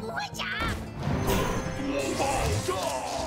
不会假，我保证。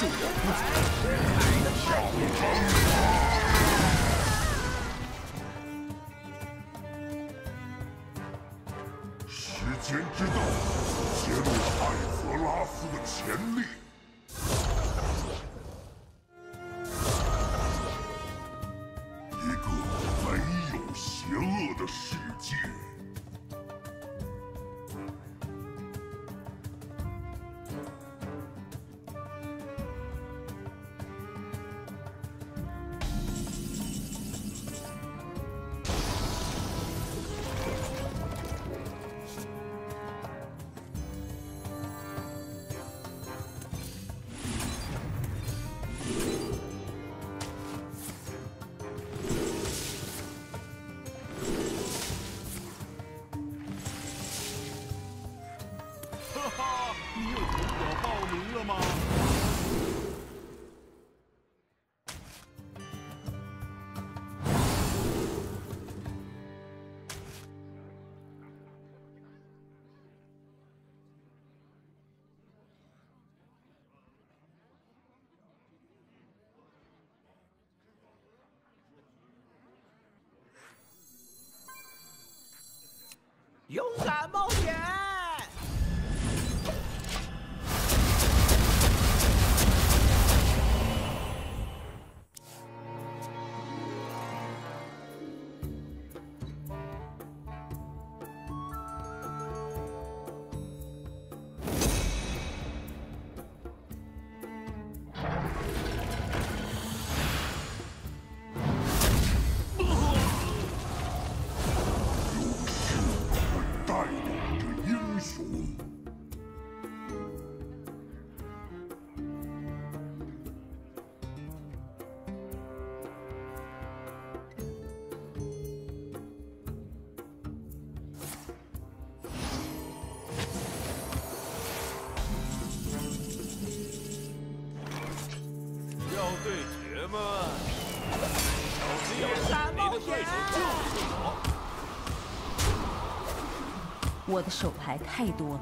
是我不足。时间之道，揭露艾泽拉斯的潜力。一个没有邪恶的世界。我的手牌太多了。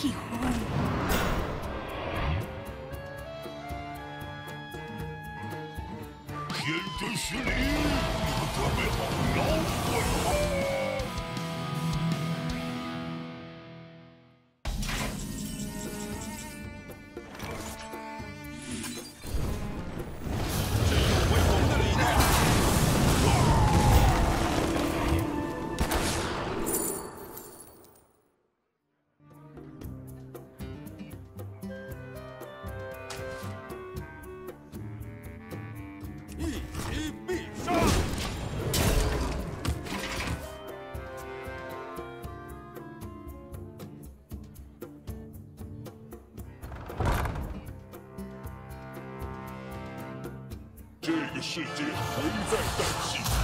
天真实力，你们准备好摇滚吗？世界还在担心。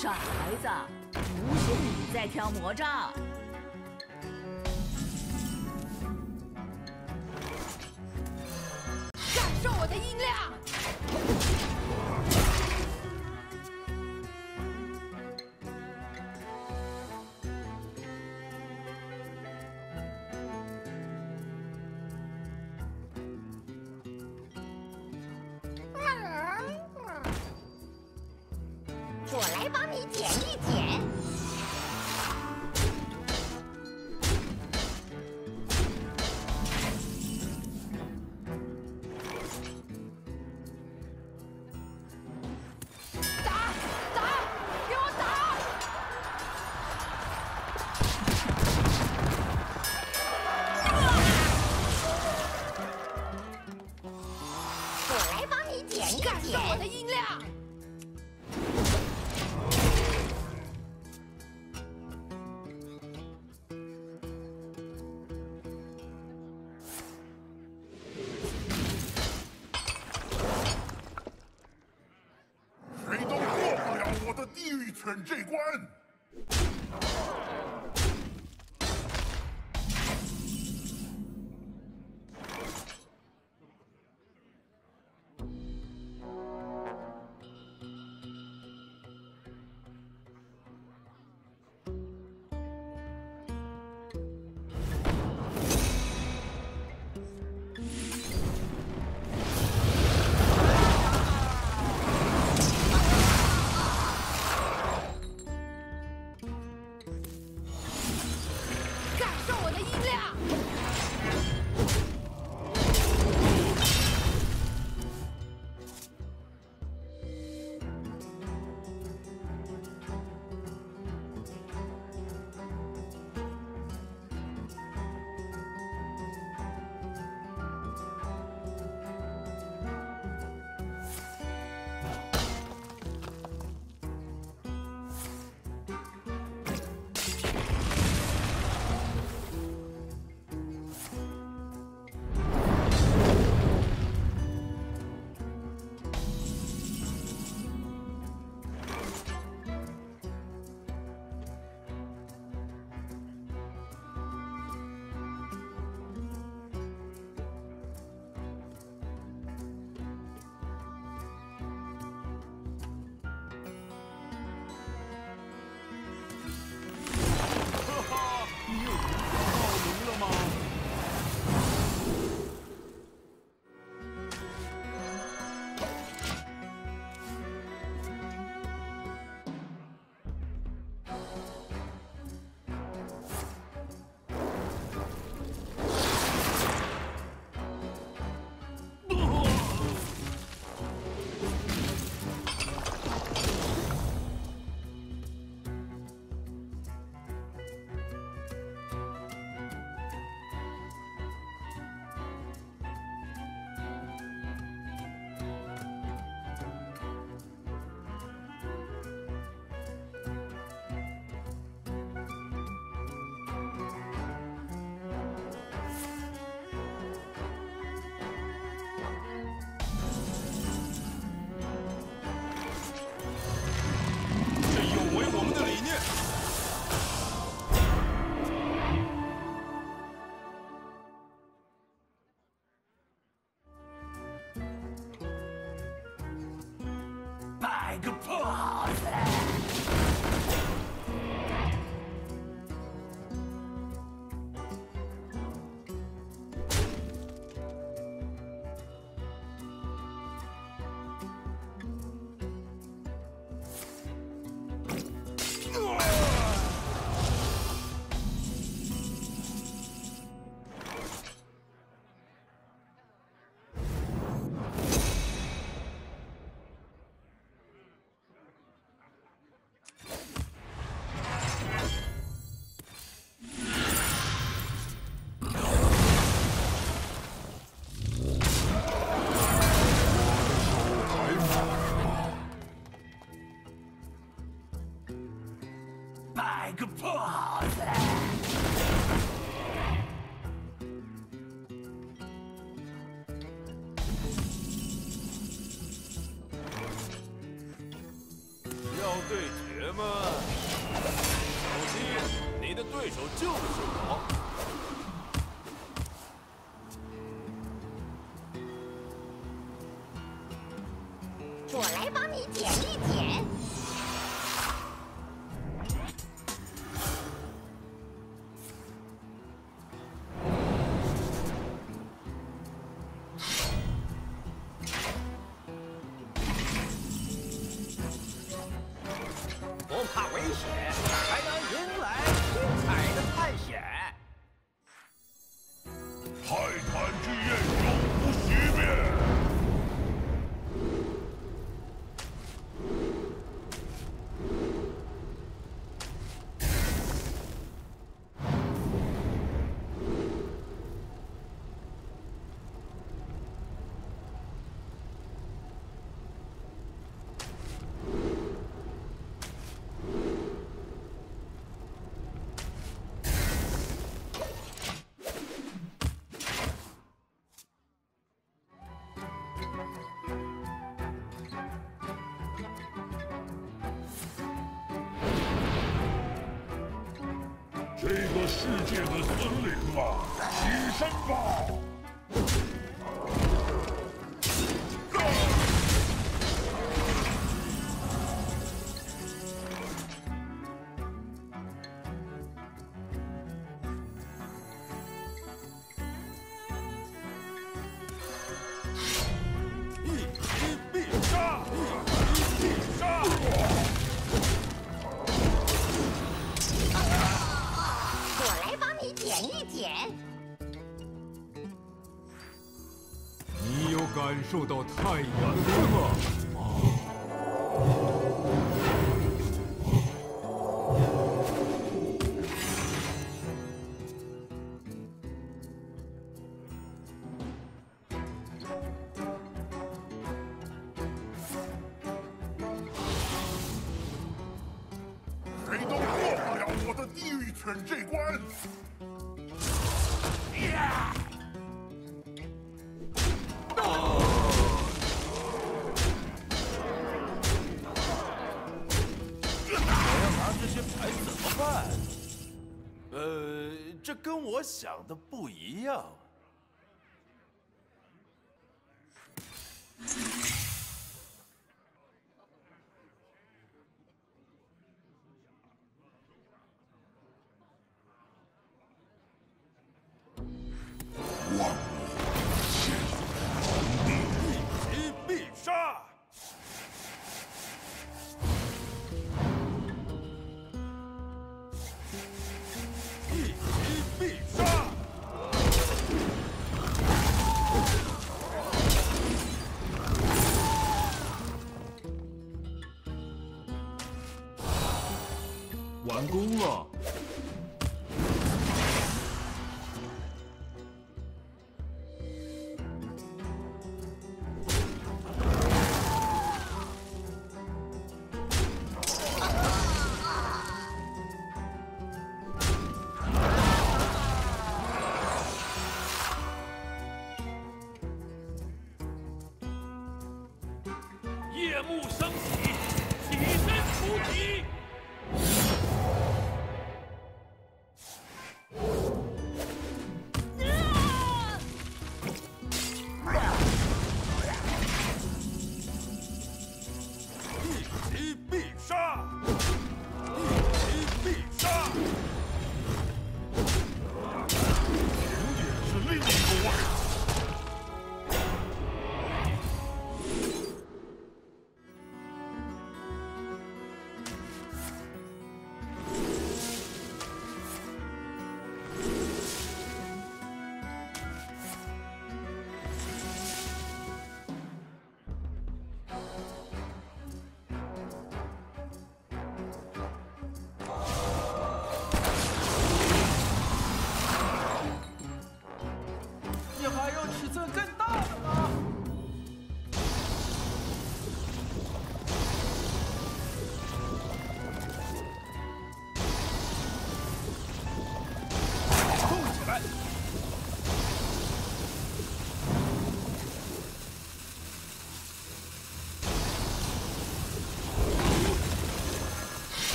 傻孩子不是你在挑魔杖上一点。臣这关。音量。by Gapaz! 不怕危险还能这个世界的森林啊，起身吧。Hi. 我想的不一样。完工了。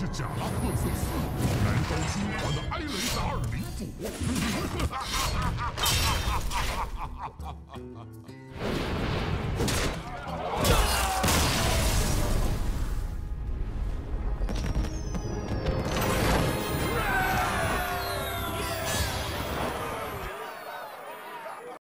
是贾拉克瑟斯，燃烧军团的埃雷达尔领主。